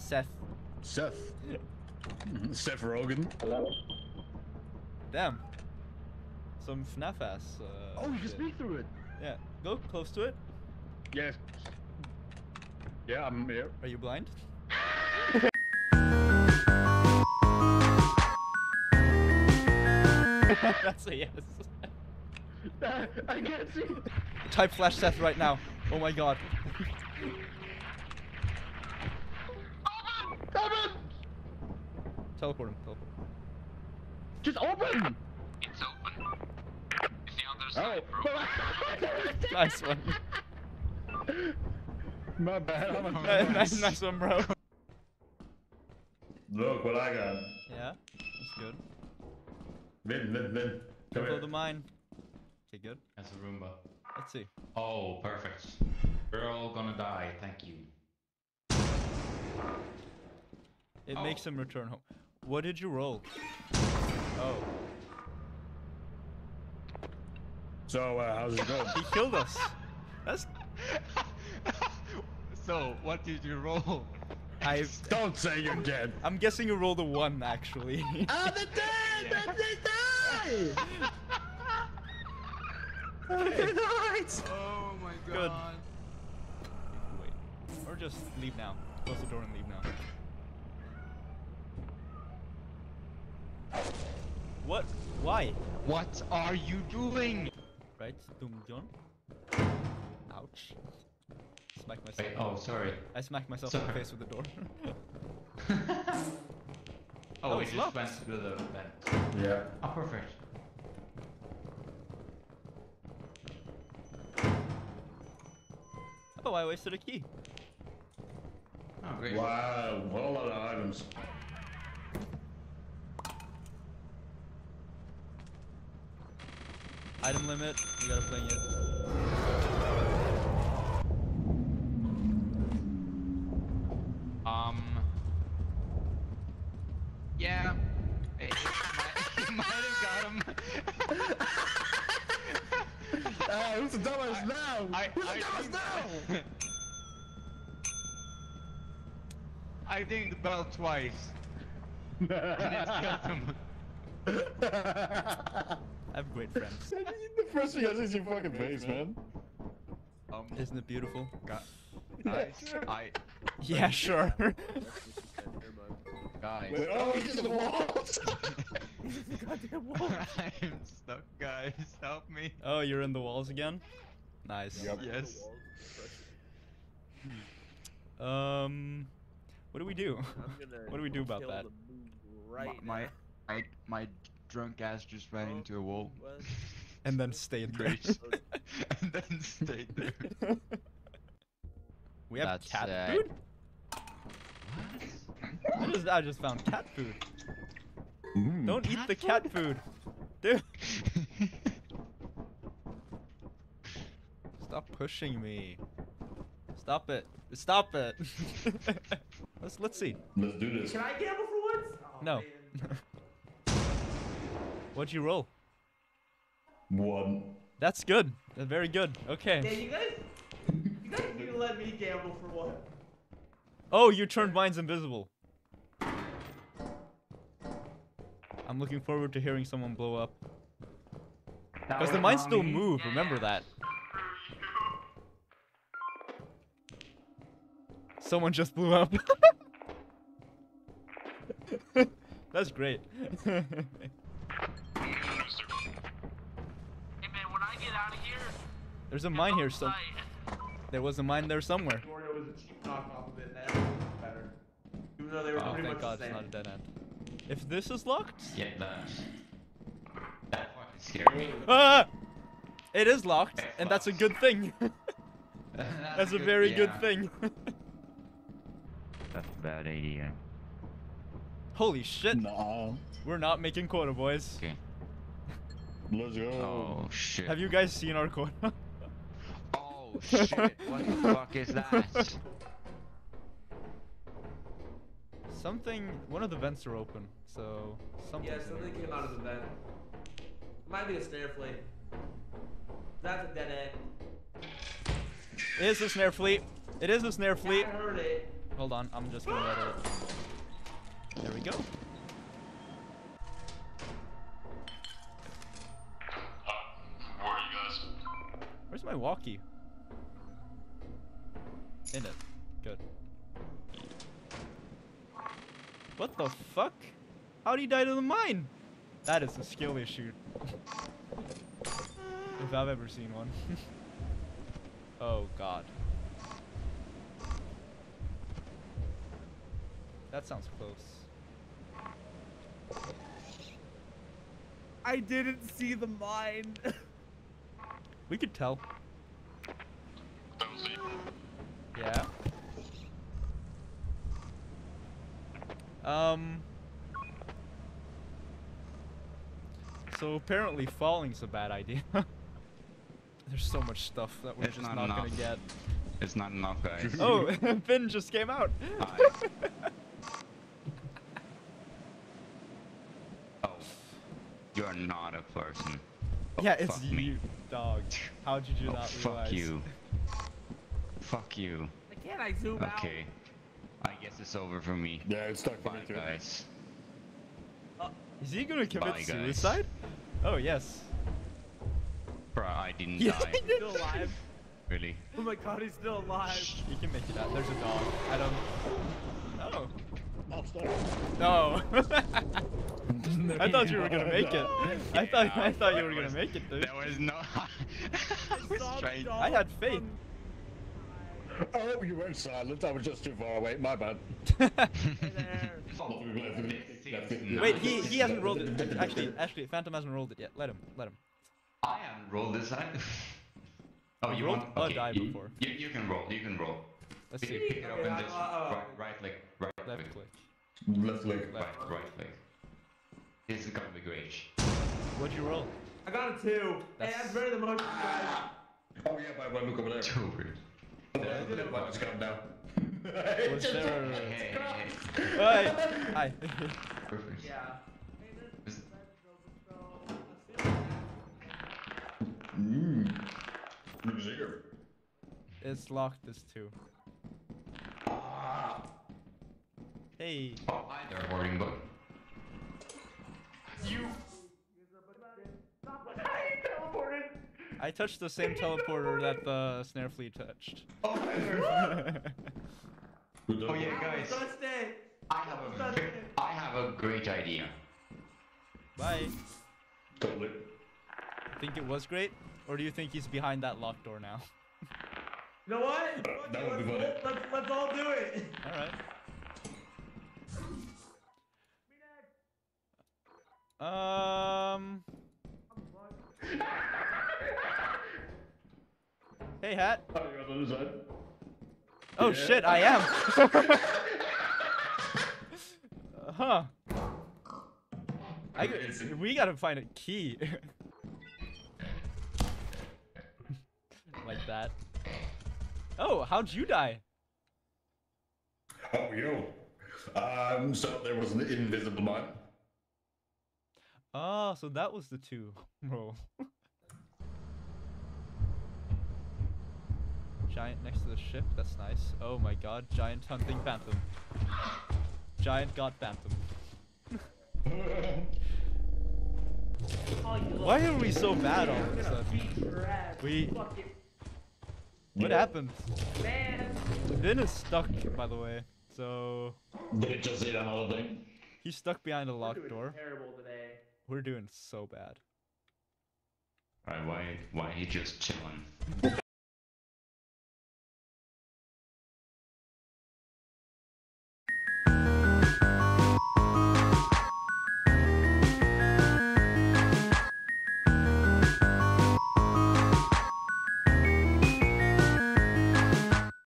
Seth. Seth. Seth Rogen. Damn. Some FNAF ass. Uh, Oh, you can speak through it. Yeah. Go close to it. Yes. Yeah, I'm here. Are you blind? That's a yes. I can't see. Type flash Seth right now. Oh my god. Teleport him. Teleport. Just open! It's open. It's the other Oh. bro. Nice one. My bad. I'm a Uh, nice, nice one, bro. Look what I got. Yeah, that's good. Vin, Vin, Vin. Come Follow here. the mine. Okay, good. That's a Roomba. Let's see. Oh, perfect. We're all gonna die, thank you. It Oh. makes him return home. What did you roll? Oh, So, uh, how's it going? he killed us. That's so, what did you roll? I. Don't say you're dead. I'm guessing you rolled a one actually. Ah, the dead! Yeah. The dead! nice! Oh my god. Good. Wait, or just leave now. Close the door and leave now. What? Why? What are you doing? Right, Doom John. Ouch. Smack myself. Wait, oh, sorry. I smacked myself in the Sorry. face with the door. oh, we it's just locked. went through the vent. Yeah. Oh, perfect. oh, I wasted a key. Oh, great. Wow, what a lot of items. Item limit. We gotta play it. Um. Yeah. It, it might, might have got him. Uh, who's the dumbest now? I, who's I the dumbest now? think, I think the bell twice. And it killed him. I have great friends. the first thing I see is your fucking face, man. Um, Isn't it beautiful? guys, I, Yeah, sure. guys, Wait, oh, he's in the walls! I'm stuck, guys. Help me. oh, you're in the walls again? Nice. Yep. Yes. Um, what do we do? What do we do about that? Right my, now. my, my drunk ass just ran Oh, into a wall. what? And then stayed there. Great. and then stayed there. we have That's, cat uh, food? I just, I just found cat food. Mm. Don't eat Cat the cat food. Dude, stop pushing me. Stop it. Stop it. let's let's see. Let's do this. Can I gamble for once? Oh, No. Man. What'd you roll? One. That's good. That's very good. Okay. Yeah, you guys, you guys need to let me gamble for once. Oh, you turned mines invisible. I'm looking forward to hearing someone blow up. Because the mines still move, remember that. Someone just blew up. That's great. Hey man, when I get out of here, There's a mine here, so there was a mine there somewhere. Gordo was a cheap knockoff of it, that was better. Even though they were Oh, pretty thank much God the it's not a dead end. If this is locked, Yeah, that. That fucking scared me. ah, it is locked, and that's a good thing. That's, that's a good- very good thing. That's a bad idea. Holy shit, No. we're not making quota, boys. Okay. Let's go. Oh shit. Have you guys seen our quota? Oh shit. What the fuck is that? Something, one of the vents are open, so something. Yeah, something came out of the vent. Might be a snare flea. That's a dead end. It is a snare flea. It is a snare flea. I heard it. Hold on, I'm just gonna let it. There we go. Where's my walkie? In it. Good. What the fuck? How'd he die to the mine? That is a skill issue. if I've ever seen one. oh god. That sounds close. I didn't see the mine. We could tell. Yeah. Um. So apparently falling's a bad idea. There's so much stuff that we're It's just not not, gonna get. It's not enough, guys. Oh, Finn just came out. Hi. oh, you're not a person. Oh, yeah, it's you, me. Dog. How'd you Oh, not fuck realize? you. Fuck you. Can't I zoom out? Okay. I guess it's over for me. Yeah, it's stuck for Bye, me too. guys. Uh, is he gonna commit Bye, suicide? Oh yes. Bruh, I didn't Yeah, die. he did. still alive. Really. Oh my god, he's still alive. He can make it out. There's a dog. Adam. don't. Oh. oh. I'm. No. I thought you were gonna make it. I thought I thought you were gonna make it, dude. There was no. I was trying. I had faith. Oh, you went silent. I was just too far away. My bad. Wait, he he hasn't rolled it. Actually, actually, Phantom hasn't rolled it yet. Let him. Let him. I haven't rolled this side. oh, You you rolled want? a Okay, die you, before. You, you can roll. You can roll. Let's Pick, see. pick it up Okay, and I- just I- I- right, right click, right Left click, click. Left leg. right, right click. This is gonna be great. What'd you roll? I got a two. Hey, That's- that's better than most of you guys. Oh yeah, by one look over there. Too weird. Yeah, it's calm down. Was there? Hey, hey, Hi. Hi. Perfect. Yeah. Hey, this Is- so, let's see. Mmm. Look here. it's locked. This too. Hey. Oh, hi there, hoarding bug. I touched the same teleporter that the snare flea touched. Oh, hi there. Oh yeah, guys. I have a have a great idea. Bye. Totally. Think it was great, or do you think he's behind that locked door now? You know what? Fuck that would be let's, funny. let's, let's all do it. All right. Hey, hat. Oh, you're on the other side. Oh Yeah. shit, I am. uh huh. I, g- Crazy. we gotta find a key. like that. Oh, how'd you die? Oh, you. Um, so there was an invisible mine. Oh, so that was the two roll. Giant next to the ship, that's nice. Oh my god, giant hunting phantom. Giant god phantom. Why are we so bad all of a sudden? beat your ass. Uh, we- Fucking What happened? man. Vin is stuck, by the way. So Did it just hit another thing? he's stuck behind a We're locked doing door. Terrible today. We're doing so bad. Alright, why why he just chilling?